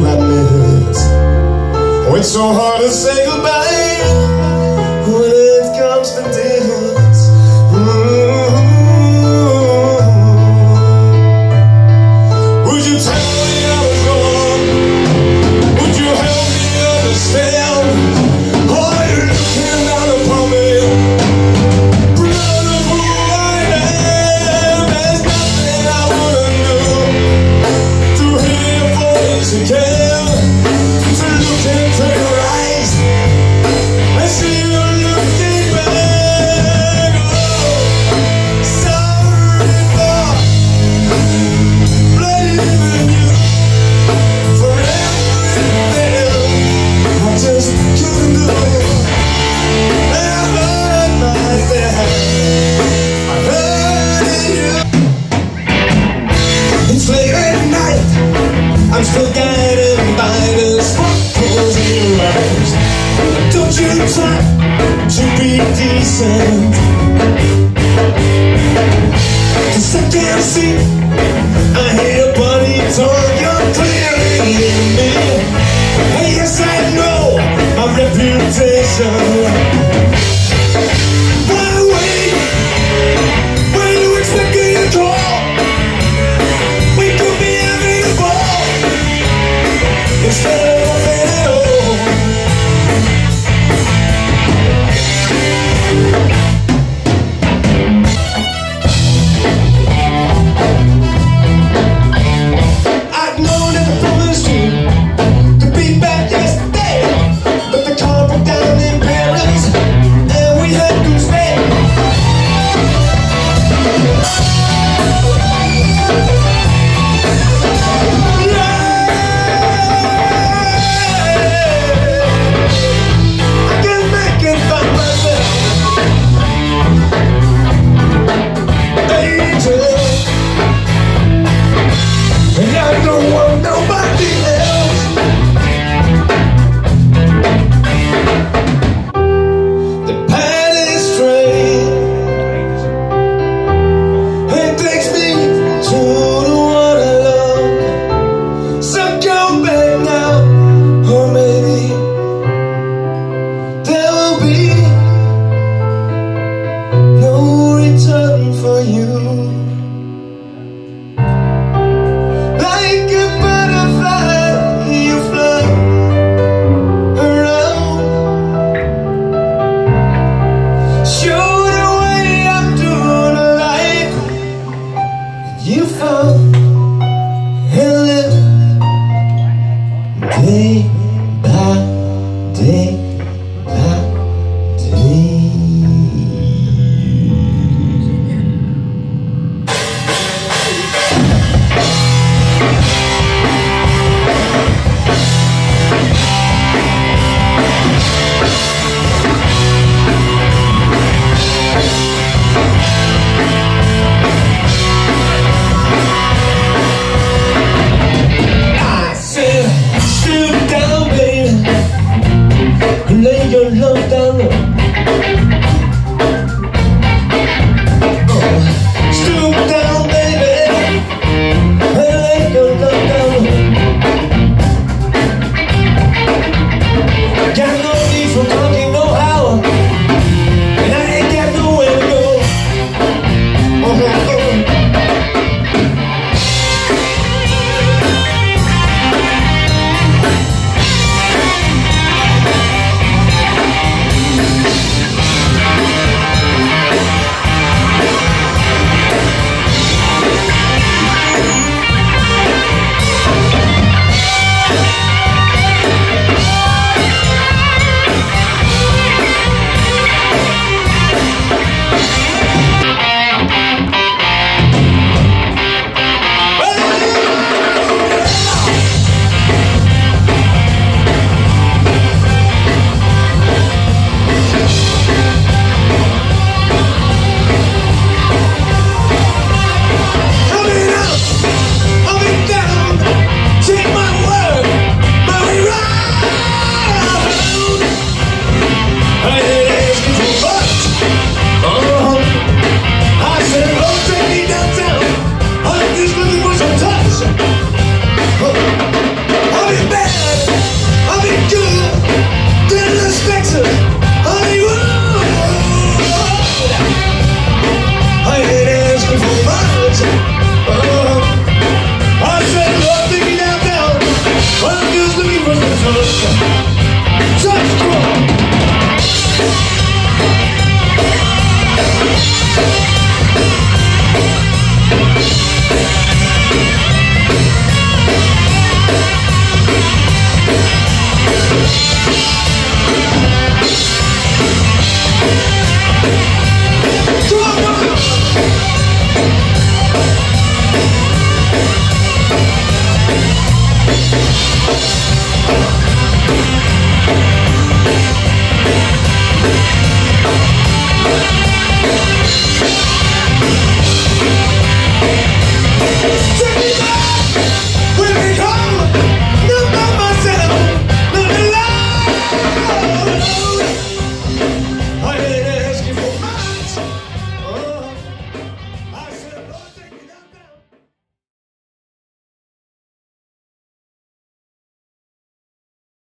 I. Oh, it's so hard to say goodbye. patient I can't see. I hear buddy talk You're clearing me. And yes I know My reputation. Why wait you expect a call We could be